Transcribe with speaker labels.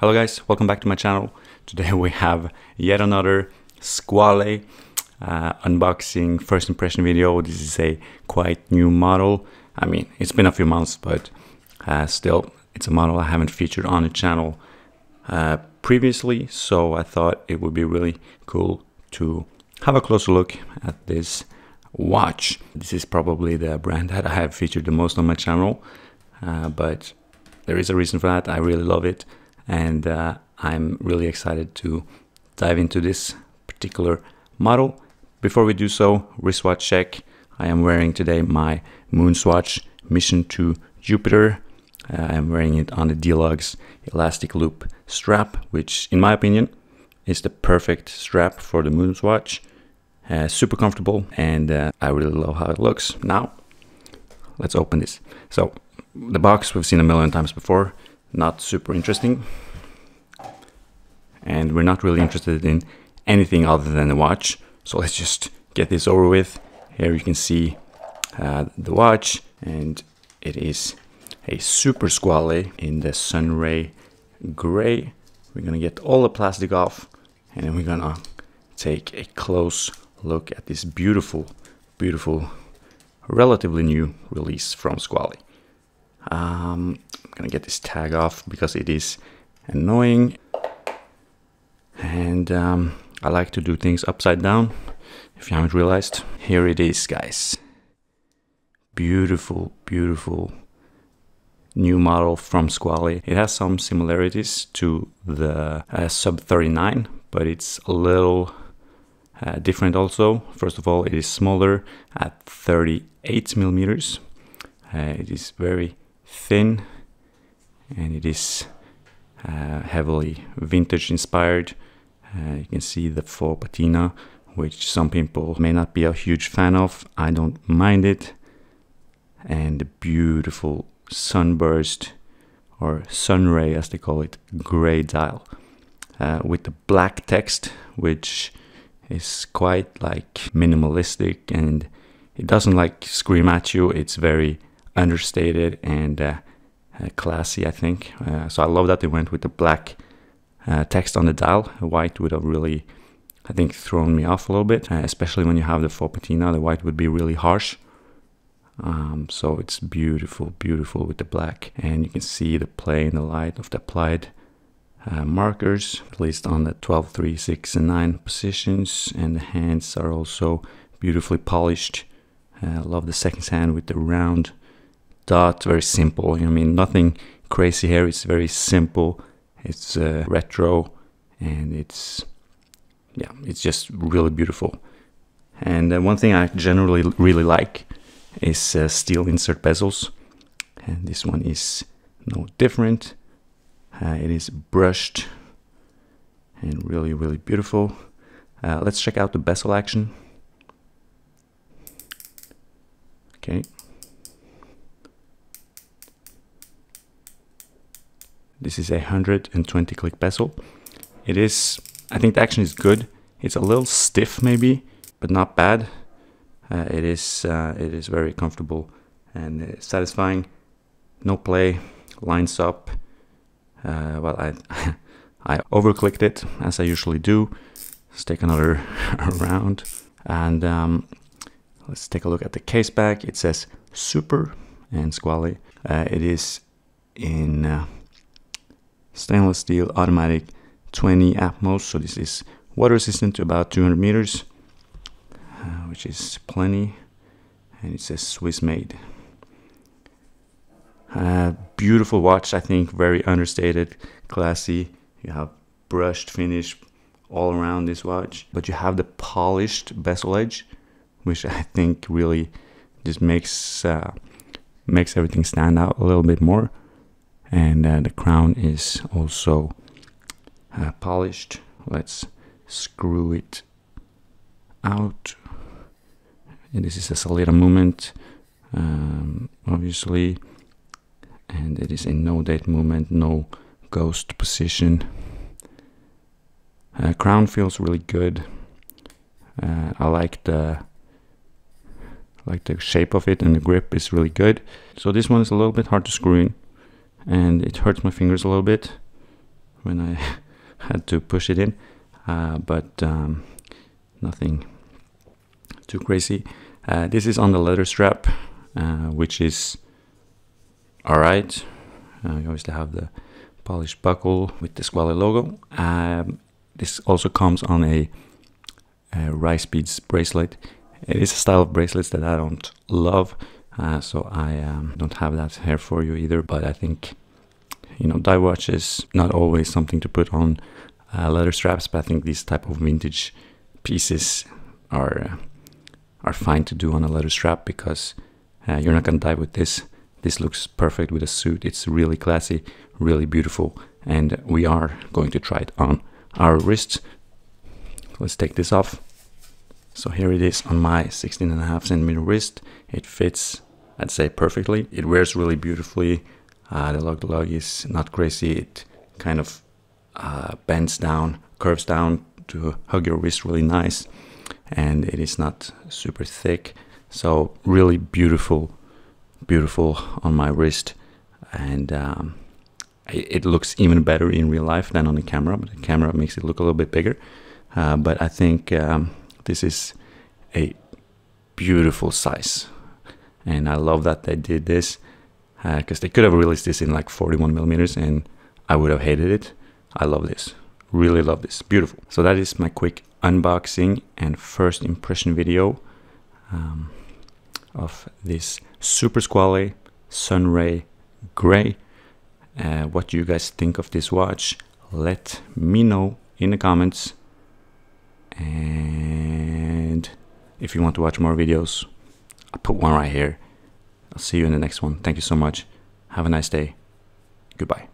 Speaker 1: Hello guys, welcome back to my channel. Today we have yet another Squale uh, unboxing first impression video. This is a quite new model. I mean, it's been a few months, but uh, still, it's a model I haven't featured on the channel uh, previously, so I thought it would be really cool to have a closer look at this watch. This is probably the brand that I have featured the most on my channel, uh, but there is a reason for that. I really love it, and uh, I'm really excited to dive into this particular model. Before we do so, wristwatch check. I am wearing today my Moonswatch Mission to Jupiter. Uh, I'm wearing it on the Delugs elastic loop strap, which in my opinion is the perfect strap for the Moonswatch. Uh, super comfortable and uh, I really love how it looks. Now, let's open this. So, the box we've seen a million times before, not super interesting. And we're not really interested in anything other than the watch. So let's just get this over with. Here you can see uh, the watch and it is a super squale in the Sunray gray. We're gonna get all the plastic off and then we're gonna take a close look at this beautiful, beautiful, relatively new release from Squale. Um, I'm gonna get this tag off because it is annoying and um, I like to do things upside down if you haven't realized. Here it is guys. Beautiful, beautiful new model from Squale. It has some similarities to the uh, Sub 39 but it's a little uh, different also. First of all, it is smaller at 38 millimeters. Uh, it is very thin and it is uh, heavily vintage inspired. Uh, you can see the faux patina, which some people may not be a huge fan of. I don't mind it. And the beautiful sunburst or sunray as they call it, gray dial uh, with the black text, which is quite like minimalistic and it doesn't like scream at you. It's very understated and uh, uh, classy, I think. Uh, so I love that they went with the black uh, text on the dial. White would have really, I think, thrown me off a little bit, uh, especially when you have the faux patina. The white would be really harsh. Um, so it's beautiful, beautiful with the black, and you can see the play in the light of the applied uh, markers placed on the 12, 3, 6, and 9 positions, and the hands are also beautifully polished. Uh, love the second hand with the round dot, very simple. I mean, nothing crazy here. It's very simple. It's uh, retro, and it's yeah, it's just really beautiful. And uh, one thing I generally really like is uh, steel insert bezels, and this one is no different. Uh, it is brushed and really, really beautiful. Uh, let's check out the bezel action. Okay. This is a 120 click bezel. It is, I think the action is good. It's a little stiff maybe, but not bad. Uh, it is uh, it is very comfortable and uh, satisfying. No play, lines up. Uh, well, I I overclicked it as I usually do. Let's take another round and um, let's take a look at the case back. It says Super and Squale. Uh, it is in uh, stainless steel automatic 20 Atmos. So this is water resistant to about 200 meters, uh, which is plenty. And it says Swiss made. Uh, beautiful watch, I think, very understated, classy. You have brushed finish all around this watch, but you have the polished bezel edge, which I think really just makes uh, makes everything stand out a little bit more. And uh, the crown is also uh, polished. Let's screw it out. And this is a Sellita movement, um, obviously and it is a no date movement, no ghost position. Uh, crown feels really good. Uh, I like the like the shape of it and the grip is really good. So this one is a little bit hard to screw in and it hurts my fingers a little bit. when I had to push it in, uh, but um, nothing too crazy. Uh, this is on the leather strap, uh, which is alright. Uh, you obviously have the polished buckle with the Squale logo. Um, this also comes on a, a Rice Beads bracelet. It is a style of bracelets that I don't love, uh, so I um, don't have that here for you either. But I think you know dive watch is not always something to put on uh, leather straps, but I think these type of vintage pieces are uh, are fine to do on a leather strap because uh, you're not gonna dive with this. This looks perfect with a suit. It's really classy, really beautiful, and we are going to try it on our wrists. Let's take this off. So here it is on my 16 and a half centimeter wrist. It fits, I'd say, perfectly. It wears really beautifully. Uh, the lug lug is not crazy. It kind of uh, bends down, curves down to hug your wrist really nice. And it is not super thick. So really beautiful, beautiful on my wrist. And um, it looks even better in real life than on the camera. But the camera makes it look a little bit bigger. Uh, but I think um, this is a beautiful size. And I love that they did this because uh, they could have released this in like 41 millimeters and I would have hated it. I love this. Really love this. Beautiful. So that is my quick unboxing and first impression video um, of this Super Squale Sunray Gray. Uh, what do you guys think of this watch? Let me know in the comments. And if you want to watch more videos, put one right here. I'll see you in the next one. Thank you so much. Have a nice day. Goodbye.